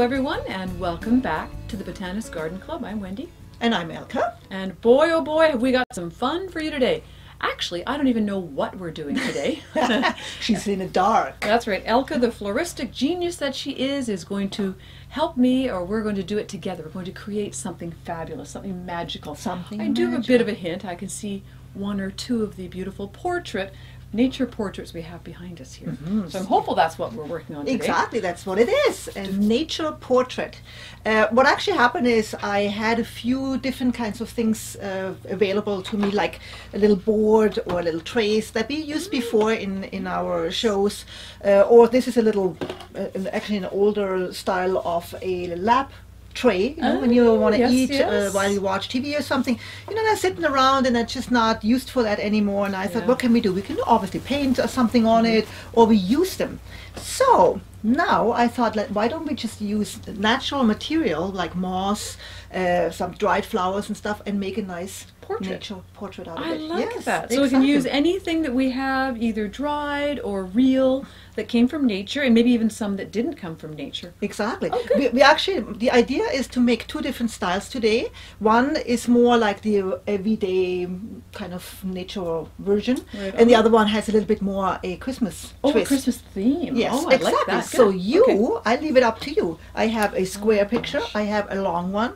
everyone, and welcome back to the Botanus Garden Club. I'm Wendy. And I'm Elke. And boy, oh boy, have we got some fun for you today. Actually, I don't even know what we're doing today. She's in the dark. That's right. Elke, the floristic genius that she is, is going to help me, or we're going to do it together. We're going to create something fabulous, something magical. Something I do have a bit of a hint. I can see one or two of the beautiful portrait, nature portraits we have behind us here. So I'm hopeful that's what we're working on today. Exactly, that's what it is a nature portrait. Uh, what actually happened is I had a few different kinds of things uh, available to me, like a little board or a little trays that we used before in, in our shows. Uh, or this is a little, uh, actually, an older style of a lap tray you know, when you Oh, want to yes, eat uh, while you watch TV or something. You know, they're sitting around and they're just not used for that anymore. And I thought, what can we do? We can obviously paint or something on it, or we use them. So now I thought, like, why don't we just use natural material like moss, uh, some dried flowers and stuff, and make a nice Portrait. nature portrait out of I it? like Yes, that. So we can use anything that we have, either dried or real, that came from nature, and maybe even some that didn't come from nature. Exactly. Oh, we, we actually, the idea is to make two different styles today. One is more like the everyday kind of natural version, Right and the other one has a little bit more a Christmas Oh, a. Christmas theme. Yes, oh, I exactly. like that. So you, Okay. I leave it up to you. I have a square Oh, picture. gosh. I have a long one.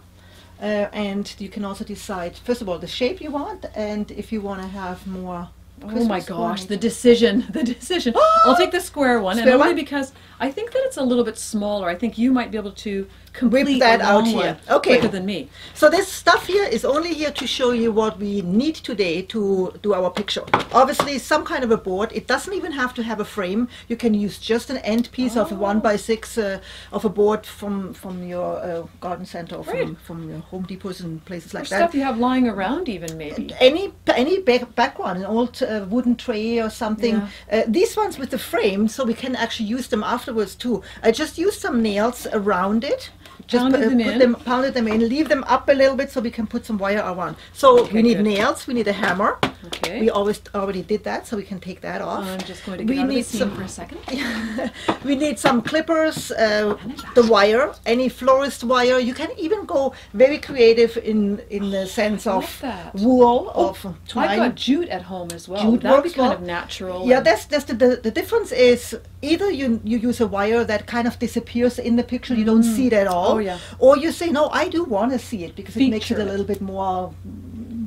Uh, and you can also decide, first of all, the shape you want, and if you want to have more. Oh my gosh, ornament. the decision, the decision. I'll take the square one, and only one? because I think that it's a little bit smaller. I think you might be able to complete that a out here. Okay. quicker than me. So this stuff here is only here to show you what we need today to do our picture. Obviously, some kind of a board. It doesn't even have to have a frame. You can use just an end piece of a one by six uh, of a board from from your uh, garden center or from, Right. from your Home Depots and places Or like that. stuff you have lying around, even maybe. any any back, background, an old uh, wooden tray or something. Yeah. Uh, these ones with the frame, so we can actually use them afterwards too. I just used some nails around it. Just Pounded pu- them put in. them, pounded them in, leave them up a little bit so we can put some wire around. So Okay, we need good. nails, we need a hammer. Okay. We always already did that, so we can take that off. I'm just going to we get out of the need some- for a second. we need some clippers, uh, the wire, any florist wire. You can even go very creative in in the sense of like wool Oh, of I've got jute at home as well. Jute that would be kind well. of natural. Yeah, that's that's the, the the difference is either you you use a wire that kind of disappears in the picture, you don't see it at all. Oh, yeah. Or you say no, I do want to see it because it makes it a little bit more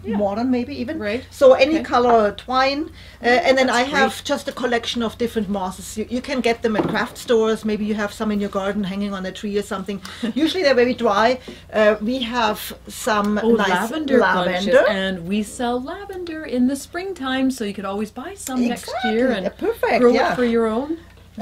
Yeah. modern, maybe even. Right. So any Okay. color twine, uh, and then I have great. just a collection of different mosses. You, you can get them at craft stores. Maybe you have some in your garden hanging on a tree or something. Usually they're very dry. Uh, we have some Oh, nice lavender, bunches, and we sell lavender in the springtime, so you could always buy some next year and yeah, perfect, grow yeah. it for your own.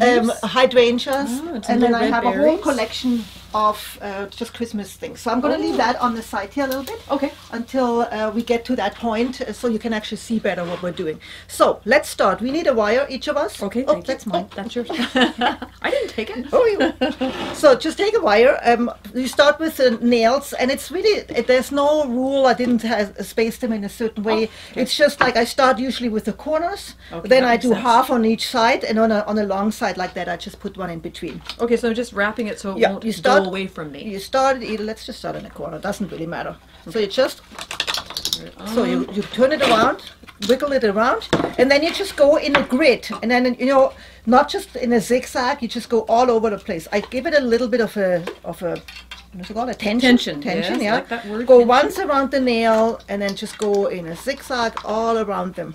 um, hydrangeas, Oh, and then I have a whole collection of uh, just Christmas things. So I'm going to leave that on the side here a little bit okay. until uh, we get to that point, uh, so you can actually see better what we're doing. So let's start. We need a wire, each of us. Okay, oh, that's you. mine. Oh, that's yours. I didn't take it. Oh, you. so just take a wire. Um, you start with the nails, and it's really it, there's no rule. I didn't have, space them in a certain way. Oh, okay. It's just like I start usually with the corners. Okay, then I do sense. half on each side, and on a on a long side like that, I just put one in between. Okay, so I'm just wrapping it so it Yeah, won't you start- away from me. You start either. Let's just start in a corner. Doesn't really matter. So you just so you you turn it around, wiggle it around, and then you just go in a grid, and then you know not just in a zigzag. You just go all over the place. I give it a little bit of a of a what's it called? A tension. Tension, Tension. yes, yeah. like that word, go tension. once around the nail, and then just go in a zigzag all around them,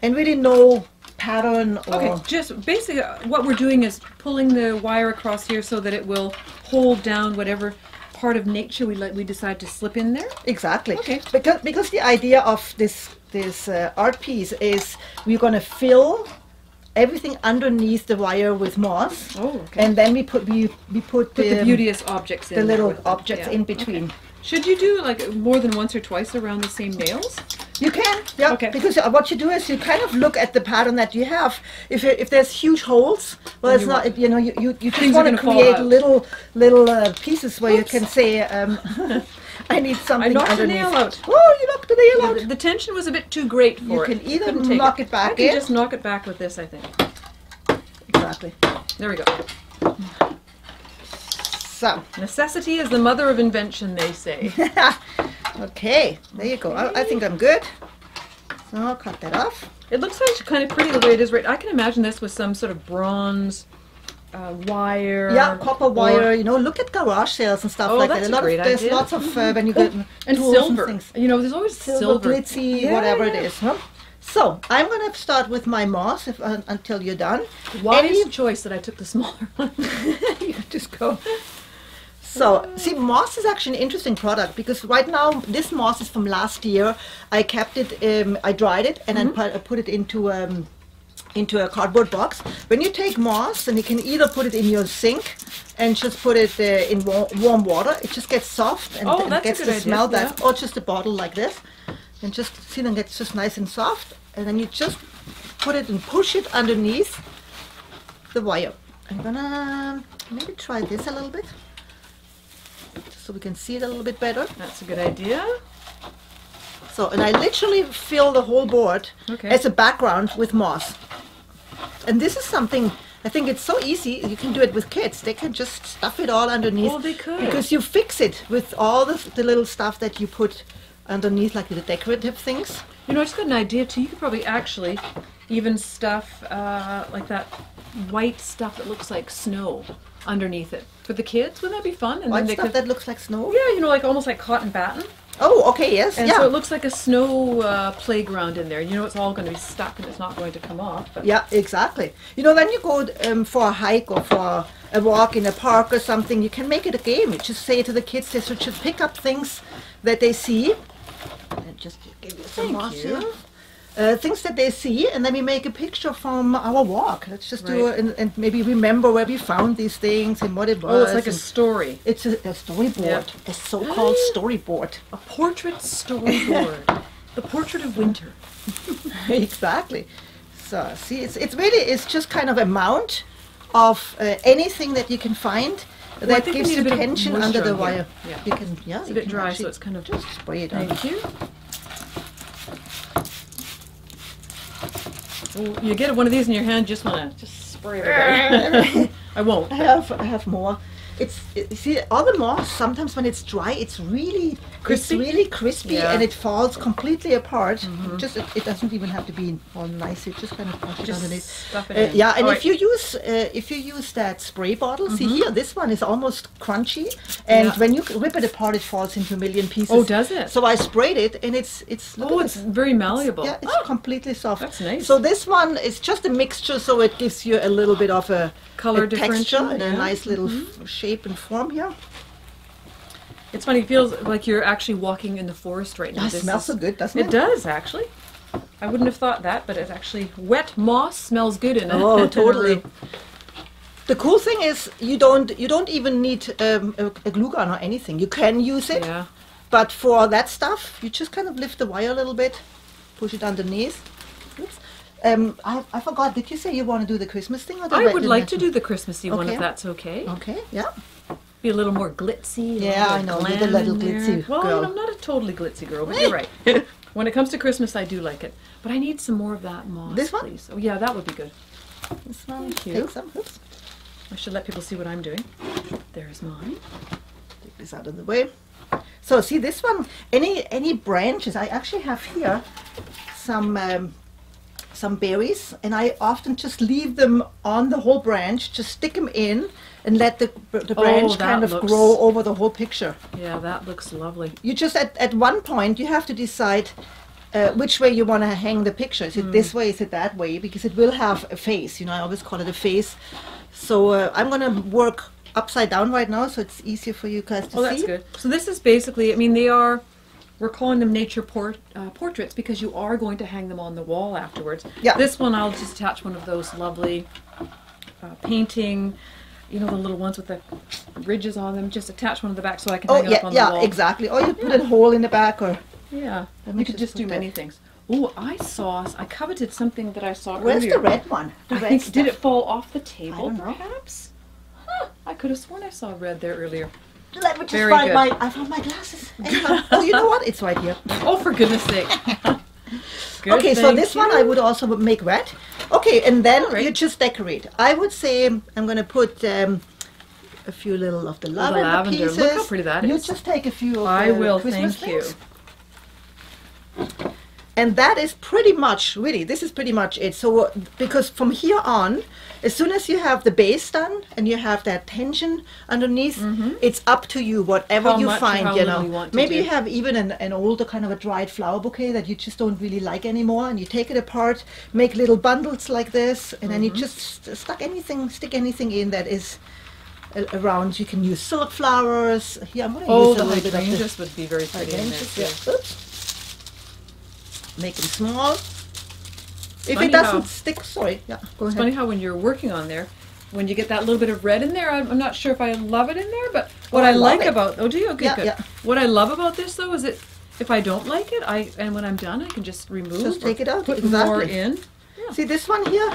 and really no pattern or. Okay, just basically uh, what we're doing is pulling the wire across here so that it will hold down whatever part of nature we let we decide to slip in there. Exactly. Okay. Because because the idea of this this uh, art piece is we're going to fill everything underneath the wire with moss, Oh, okay. and then we put we we put, Put the um, beauteous objects in the little objects yeah. in between. Okay. Should you do like more than once or twice around the same nails? You can, yeah. Okay. Because uh, what you do is you kind of look at the pattern that you have. If if there's huge holes, well, it's not. You know, you you, you just want to create little little uh, pieces where you can say, um, "I need something I knocked the nail out. Oh, you knocked the nail out. The, the tension was a bit too great for You it. can either knock it back I can in. just knock it back with this, I think. Exactly. There we go. So, Necessity is the mother of invention, they say. okay, there you go. I, I think I'm good. So I'll cut that off. It looks actually kind of pretty the way it is right. I can imagine this with some sort of bronze uh, wire. Yeah, copper wire. You know, look at garage sales and stuff Oh, like that's that. a lot great of there's idea. lots of uh, when you get and tools silver. and things. you know, there's always silver, silver. glitzy, Yeah, whatever yeah. it is. Huh? So I'm gonna start with my moss if, uh, until you're done. Wise Any- choice that I took the smaller one. you just go. So, see, moss is actually an interesting product because right now this moss is from last year. I kept it, um, I dried it, and then put, put it into um, into a cardboard box. When you take moss, and you can either put it in your sink and just put it uh, in wa- warm water. It just gets soft and, Oh, and gets the idea, smell that, yeah. or just a bottle like this, and just see, then gets just nice and soft. And then you just put it and push it underneath the wire. I'm gonna maybe try this a little bit so we can see it a little bit better. That's a good idea. So, and I literally fill the whole board Okay. as a background with moss. And this is something I think it's so easy. You can do it with kids. They can just stuff it all underneath. Oh, they could. Because you fix it with all the, the little stuff that you put underneath, like the decorative things. You know, I just got an idea too. You could probably actually even stuff uh, like that white stuff that looks like snow underneath it for the kids. Wouldn't that be fun? And White then they stuff could, that looks like snow. yeah, you know, like almost like cotton batten. Oh, okay, yes, And yeah. so it looks like a snow uh, playground in there. You know, it's all going to be stuck and it's not going to come off. But Yeah, exactly. You know, when you go um, for a hike or for a walk in a park or something, you can make it a game. You just say to the kids they should just pick up things that they see. And just give you some Thank moss you. here. Uh, things that they see, and then we make a picture from our walk. Let's just do it and, and maybe remember where we found these things and what it was. oh, it's like a story, it's a, a storyboard, a so-called storyboard. a portrait storyboard, the portrait of winter. exactly. So see, it's it's really it's just kind of a mount of uh, anything that you can find I that gives you tension under the wire. Yeah. You can yeah. It's a you bit can dry, so it's kind of. just spray it on. Thank you. You get one of these in your hand, you just want to just spray it. I won't. I have I have more. It's you see all the moss. Sometimes when it's dry, it's really Crispy? It's really crispy Yeah. and it falls completely apart. Just it, it doesn't even have to be all nice. it just kind of it Just underneath. stuff it Uh, in. yeah, and All if right. you use uh, if you use that spray bottle, see here, this one is almost crunchy, and Yeah. when you rip it apart, it falls into a million pieces. Oh, does it? So I sprayed it, and it's it's Oh, it's this. very malleable. Yeah, it's Oh, completely soft. that's nice. So this one is just a mixture, so it gives you a little bit of a Color a texture and a yeah. Mm-hmm. nice little f- shape and form here. It's funny. It feels like you're actually walking in the forest right now. It This smells is- so good, doesn't It it? does actually. I wouldn't have thought that, but it's actually wet moss smells good in it. Oh, totally. The cool thing is you don't you don't even need um, a, a glue gun or anything. You can use it, Yeah. but for that stuff, you just kind of lift the wire a little bit, push it underneath. Um, I, I forgot. Did you say you want to do the Christmas thing or the I would like to do the Christmassy one Okay. if that's okay. Okay. Yeah. Be a little more glitzy. a Yeah, little I know, you're the glam little there. glitzy Well, girl. I'm not a totally glitzy girl, but you're right. when it comes to Christmas, I do like it. But I need some more of that moss, This one? please. Oh, yeah, that would be good. This one. Thank you. Take some. Oops. I should let people see what I'm doing. There's mine. Take this out of the way. So see this one. Any any branches? I actually have here some um, some berries, and I often just leave them on the whole branch. Just stick them in and let the the Oh, branch that kind of looks- grow over the whole picture. Yeah, that looks lovely. You just at at one point you have to decide. Uh, which way you want to hang the picture? Is it Hmm. this way? Is it that way? Because it will have a face. You know, I always call it a face. So uh, I'm gonna work upside down right now, so it's easier for you guys to Oh, see. that's good. So this is basically, I mean, they are, we're calling them nature port, uh, portraits because you are going to hang them on the wall afterwards. Yeah. This one, I'll just attach one of those lovely uh, painting, you know, the little ones with the ridges on them. Just attach one on the back so I can Oh hang it yeah, up on yeah, the wall. exactly. Or you put a hole in the back, or Yeah. You could just do many that- things. Oh, I saw, I coveted something that I saw where's earlier. the red one? The I red think, stuff. did it fall off the table, don't know. perhaps? Huh, I could have sworn I saw red there earlier. Let me just Very find good. my. I found my glasses. Oh, you know what? It's right here. Oh, for goodness sake. Good, okay, so this you. one I would also make red. Okay, and then Alright. you just decorate. I would say I'm going to put um, a few little of the the lavender, lavender. pieces. Look how pretty that you is. just take a few of I the will, Christmas thank you. And that is pretty much, really, this is pretty much it. So, uh, because from here on, as soon as you have the base done and you have that tension underneath, it's up to you, whatever Mm-hmm. How you much find, you know. you Maybe do. you have even an, an older kind of a dried flower bouquet that you just don't really like anymore, and you take it apart, make little bundles like this, and then you Mm-hmm. just st- stuck anything, stick anything in that is around. You can use silk flowers. Here, I'm going to Oh, use the a little bit of this. would be very pretty in Hydrangeas, yeah. Oops. Make them small. If it doesn't how- stick, sorry, yeah, go It's ahead. funny how when you're working on there, when you get that little bit of red in there, I'm, I'm not sure if I love it in there, but what Oh, I, I like it. about oh, do you? Okay, Yeah, good. yeah. What I love about this though is that if I don't like it, I and when I'm done, I can just remove. Just take it out, Put more exactly. in. See this one here,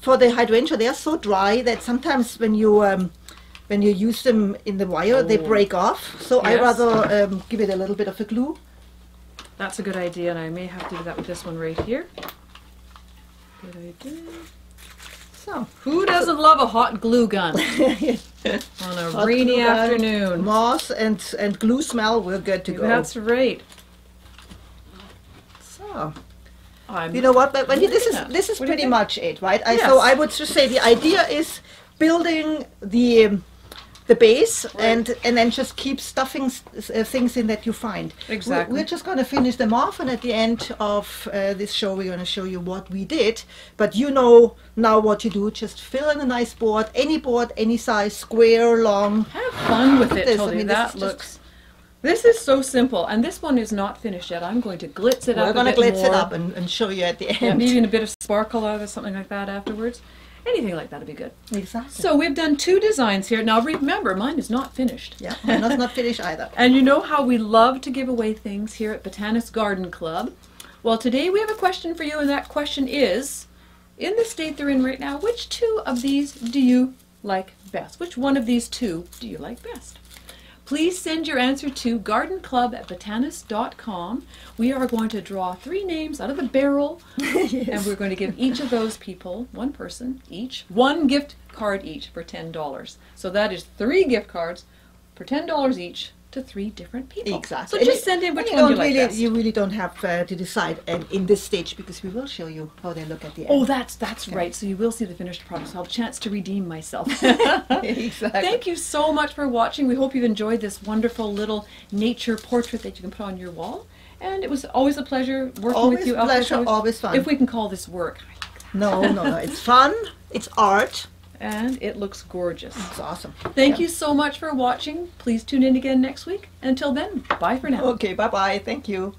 for the hydrangea, they are so dry that sometimes when you um, when you use them in the wire, they Oh. break off. So I rather um, give it a little bit of a glue. That's a good idea, and I may have to do that with this one right here. Good idea. So Who doesn't love a hot glue gun on a Hot rainy afternoon? moss and and glue smell, we're good to go. That's right. so. I'm, You know what? But you, this is this is pretty much it, right? I, So I would just say the idea is building the um, the base and and then just keep stuffing uh, things in that you find. Exactly. We're just going to finish them off, and at the end of uh, this show, we're going to show you what we did. But you know now what you do. Just fill in a nice board, any board, any size, square, long. Have fun with it, This, I Toby. mean, that looks. This is so simple, and this one is not finished yet. I'm going to glitz it up. We're going to glitz it up and, and show you at the Yeah, end. maybe in a bit of sparkle or something like that afterwards. Anything like that would be good. Exactly. So we've done two designs here. Now remember, mine is not finished. yeah, mine is not finished either. And you know how we love to give away things here at Botanus Garden Club? Well, today we have a question for you, and that question is In the state they're in right now, which two of these do you like best? Which one of these two do you like best? Please send your answer to gardenclub at botanus.com. We are going to draw three names out of the barrel, and we're going to give each of those people, one person each, one gift card each for $10. So that is three gift cards for $10 each to three different people. Exactly. So just send in which you one you don't like really, best. You really don't have uh, to decide and in this stage because we will show you how they look at the end. Oh, end. that's that's right. So you will see the finished product. So I'll have a chance to redeem myself. exactly. Thank you so much for watching. We hope you've enjoyed this wonderful little nature portrait that you can put on your wall. And it was always a pleasure working Always with you. a pleasure, always fun. If we can call this work. No, no, no. It's fun. It's art and it looks gorgeous. It's awesome. Thank yeah. you so much for watching. Please tune in again next week. Until then, bye for now. Okay, bye bye. Thank you.